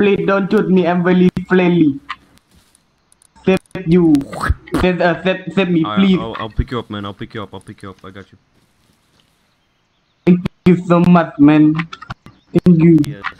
please don't shoot me I'm very friendly save you save uh, save save me I, please I'll, I'll pick you up, man. I'll pick you up. I'll pick you up. I got you. thank you so much man thank you Yes.